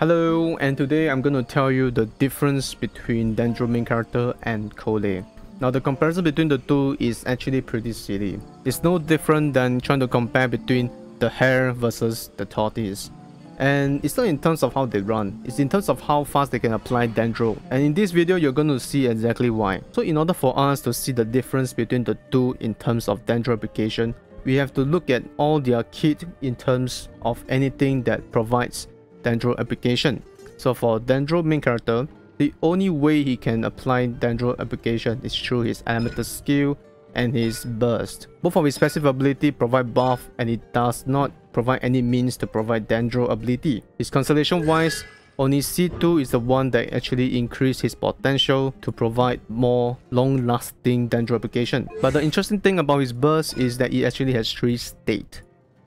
Hello, and today I'm going to tell you the difference between Dendro main character and Collei. Now the comparison between the two is actually pretty silly. It's no different than trying to compare between the hare versus the tortoise. And it's not in terms of how they run, it's in terms of how fast they can apply Dendro. And in this video, you're going to see exactly why. So in order for us to see the difference between the two in terms of Dendro application, we have to look at all their kit in terms of anything that provides Dendro application. So for Dendro main character, the only way he can apply Dendro application is through his elemental skill and his burst. Both of his passive ability provide buff and it does not provide any means to provide Dendro ability. His constellation wise, only C2 is the one that actually increased his potential to provide more long-lasting Dendro application. But the interesting thing about his burst is that it actually has three state.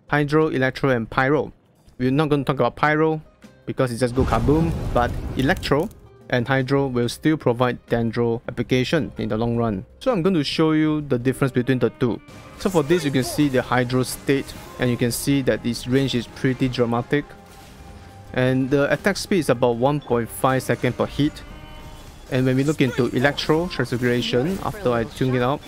Hydro, Electro, and Pyro. We're not going to talk about Pyro because it just go kaboom, but Electro and Hydro will still provide Dendro application in the long run. So I'm going to show you the difference between the two. So for this you can see the Hydro state and you can see that its range is pretty dramatic. And the attack speed is about 1.5 second per hit. And when we look into Electro Transfiguration after I tune it up,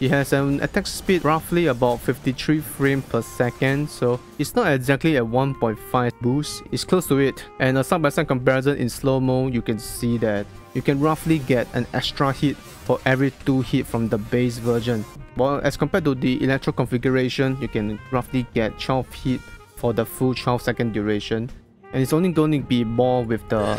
it has an attack speed roughly about 53 frames per second, so it's not exactly a 1.5 boost, it's close to it. And a side-by-side -side comparison in slow-mo, you can see that you can roughly get an extra hit for every 2 hit from the base version. While as compared to the electro configuration, you can roughly get 12 hit for the full 12 second duration. And it's only going to be more with the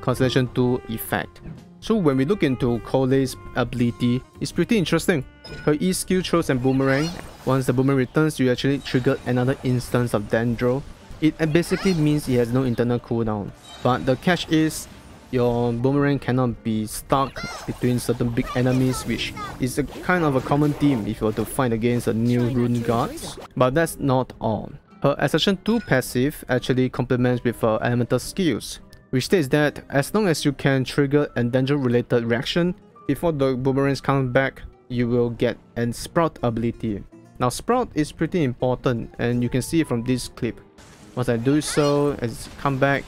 Constellation 2 effect. So when we look into Collei's ability, it's pretty interesting. Her E skill throws and boomerang. Once the boomerang returns, you actually trigger another instance of Dendro. It basically means it has no internal cooldown. But the catch is, your boomerang cannot be stuck between certain big enemies which is a kind of a common theme if you were to fight against a new Ruin Guards. But that's not all. Her Ascension 2 passive actually complements with her elemental skills which states that as long as you can trigger a Dendro related reaction before the boomerangs come back, you will get an sprout ability. Now sprout is pretty important and you can see from this clip. Once I do so, as come back,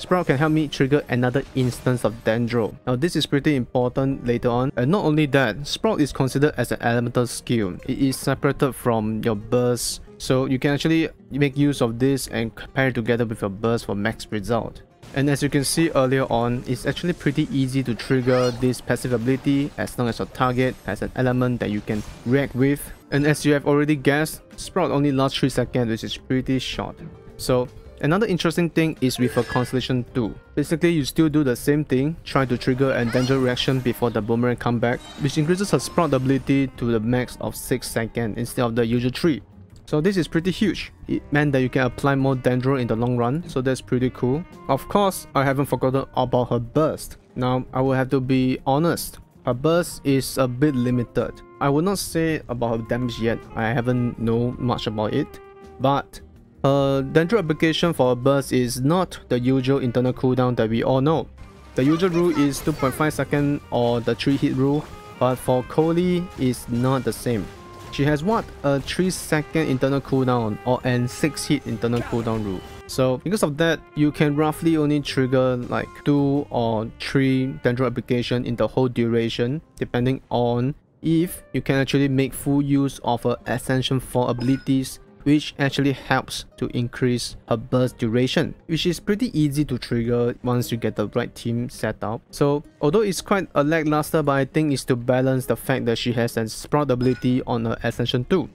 Sprout can help me trigger another instance of Dendro. Now this is pretty important later on. And not only that, Sprout is considered as an elemental skill. It is separated from your burst. So you can actually make use of this and pair it together with your burst for max result. And as you can see earlier on, it's actually pretty easy to trigger this passive ability as long as your target has an element that you can react with. And as you have already guessed, Sprout only lasts 3 seconds which is pretty short. So another interesting thing is with a Constellation 2. Basically you still do the same thing, try to trigger a Dendro reaction before the boomerang comeback, which increases her Sprout ability to the max of 6 seconds instead of the usual 3. So this is pretty huge. It meant that you can apply more Dendro in the long run, so that's pretty cool. Of course, I haven't forgotten about her burst. Now, I will have to be honest. Her burst is a bit limited. I will not say about her damage yet, I haven't know much about it. But her Dendro application for a burst is not the usual internal cooldown that we all know. The usual rule is 2.5 second or the 3 hit rule, but for Collei is not the same. She has what? A 3 second internal cooldown or an 6 hit internal cooldown rule. So because of that, you can roughly only trigger like 2 or 3 Dendro application in the whole duration depending on if you can actually make full use of her Ascension 4 abilities which actually helps to increase her burst duration, which is pretty easy to trigger once you get the right team set up. So although it's quite a lackluster, but I think it's to balance the fact that she has a sprout ability on her Ascension 2.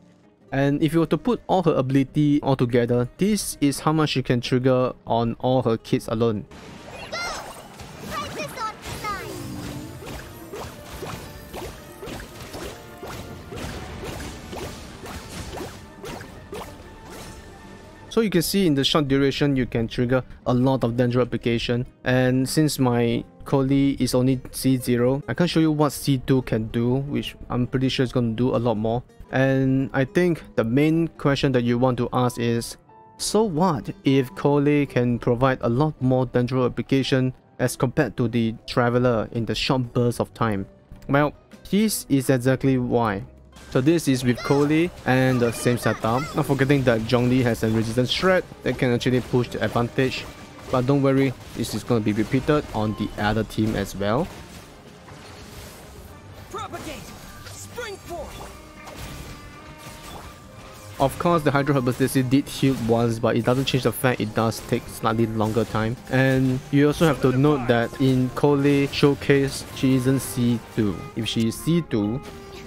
And if you were to put all her ability all together, this is how much she can trigger on all her kits alone. So you can see in the short duration, you can trigger a lot of Dendro application. And since my Collei is only C0, I can show you what C2 can do, which I'm pretty sure is going to do a lot more. And I think the main question that you want to ask is, so what if Collei can provide a lot more Dendro application as compared to the Traveler in the short burst of time? Well, this is exactly why. So this is with Collei and the same setup. Not forgetting that Zhongli has a resistance shred that can actually push the advantage. But don't worry, this is going to be repeated on the other team as well. Propagate! Spring forth! Of course, the Hydro Herba did heal once, but it doesn't change the fact it does take slightly longer time. And you also have to note that in Collei Showcase, she isn't C2. If she is C2,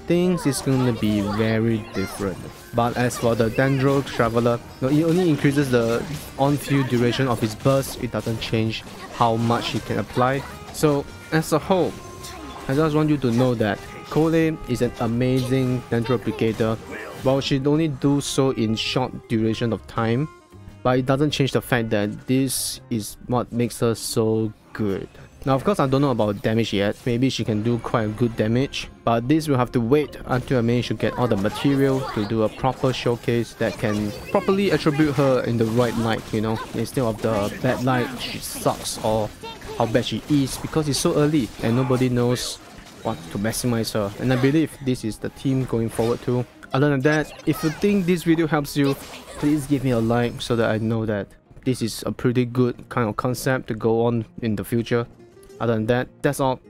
things is gonna be very different. But as for the Dendro Traveler, no, it only increases the on-field duration of his burst, it doesn't change how much he can apply. So as a whole, I just want you to know that Collei is an amazing Dendro Brigader while she only do so in short duration of time, but it doesn't change the fact that this is what makes her so good. Now of course I don't know about damage yet, maybe she can do quite good damage, but this will have to wait until I manage to get all the material to do a proper showcase that can properly attribute her in the right light, you know, instead of the bad light she sucks or how bad she is because it's so early and nobody knows what to maximize her and I believe this is the team going forward too. Other than that, if you think this video helps you, please give me a like so that I know that this is a pretty good kind of concept to go on in the future. Other than that, that's all.